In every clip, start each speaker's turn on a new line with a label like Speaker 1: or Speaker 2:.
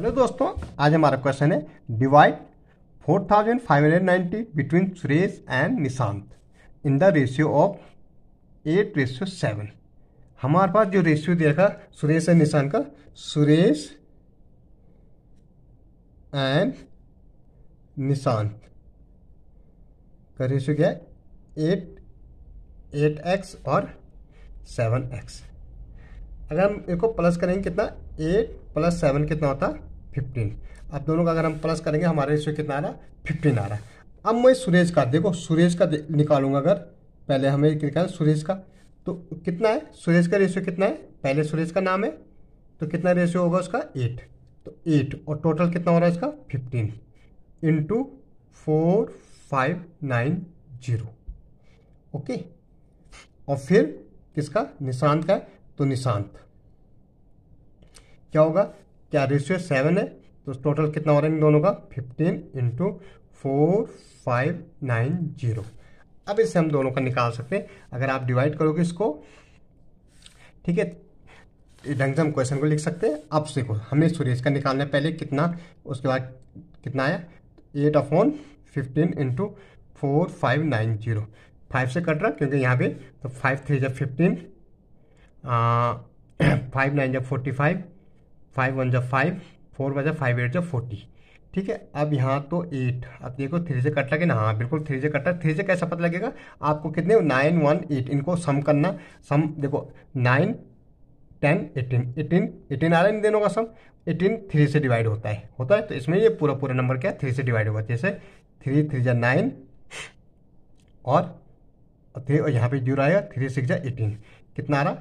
Speaker 1: Hello दोस्तों, आज हमारा क्वेश्चन है divide 4590 between Suresh and Nishant in the ratio of eight ratio seven हमारे पास जो रेशियो दिया था सुरेश एंड निशांत का सुरेश एंड निशांत का रेशियो क्या है? एट एट एक्स और सेवन एक्स अगर हम इसको प्लस करेंगे कितना? एट प्लस सेवन कितना होता? फिफ्टीन। अब दोनों का अगर हम प्लस करेंगे, हमारे रेशियो कितना आ रहा है? फिफ्टीन आ रहा है। अब मैं सुरेश का, देखो, सुरेश का निकालूँगा अगर। पहले हमें निकाल सुरेश का। तो कितना है? सुरेश का रेशियो कितना है? पहले सुरेश का नाम है तो कितना रेशियो होगा उसका? एट तो एट और टोटल कितना हो रहा है इसका? Fifteen into four five nine zero okay और फिर किसका? निशांत का है तो निशांत। क्या होगा? क्या रेशियो सेवन है? तो टोटल कितना हो रहा है इन दोनों का? Fifteen into four five nine zero अब इससे हम दोनों का निकाल सकते हैं। अगर आप डिवाइड करोगे इसको, ठीक है? ढंग से हम क्वेश्चन को लिख सकते हैं। अब देखो हमें सुरेश का निकालना है पहले कितना, उसके बाद कितना आया? Eight upon fifteen into four five nine zero five से कट रहा क्योंकि यहाँ पे तो फाइव थ्री जब फिफ्टीन फाइव नाइन जब फोर्टी फाइव फाइव वन जब फाइव, फोर वन बजा फाइव एट जब फोर्टी। ठीक है, अब यहाँ तो एट अब देखो थ्री से कट लगे ना। हाँ बिल्कुल थ्री से कट थ्री से कैसा पता लगेगा? आपको कितने? नाइन वन एट इनको सम करना। सम देखो nine ten eighteen eighteen eighteen आ रहा है इन दोनों का सम एटीन थ्री से डिवाइड होता है। होता है तो इसमें ये पूरा पूरा नंबर क्या है? थ्री से डिवाइड होगा। जैसे थ्री थ्री जा नाइन और थ्री और यहाँ पे ज़ीरो आएगा। थ्री सिक्स जा एटीन कितना आ रहा?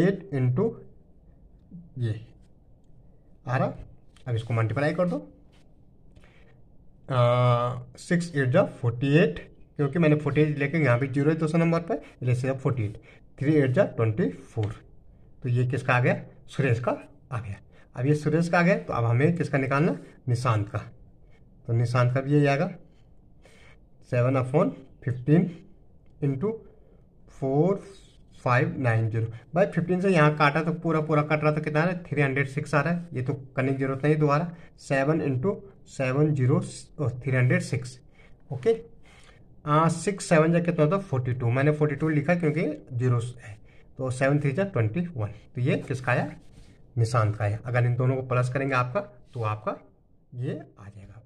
Speaker 1: एट इंटू ये। आ रहा अब इसको मल्टीप्लाई कर दो। सिक्स एट जा फोर्टी एट क्योंकि मैंने फोर्टी एट लेके यहाँ पे ज़ीरो है दो सौ नंबर पर इसलिए फोर्टी एट थ्री एट जा ट्वेंटी फोर तो ये किसका आ गया? सुरेश का आ गया। अब ये सुरेश का आ गया तो अब हमें किसका निकालना? निशांत का। तो निशांत का भी यही आएगा। Seven upon fifteen into four five nine zero भाई फिफ्टीन से यहाँ काटा तो पूरा पूरा कट रहा तो कितना है? थ्री हंड्रेड सिक्स आ रहा है। ये तो करने की ज़रूरत नहीं दोबारा। Seven into seven zero three hundred six okay six seven जा कितना होता है? फोर्टी टू मैंने फोर्टी टू लिखा क्योंकि ज़ीरो है। तो सेवन थ्री जा ट्वेंटी वन तो ये किसका आया? निशांत का है अगर इन दोनों को प्लस करेंगे आपका तो आपका ये आ जाएगा।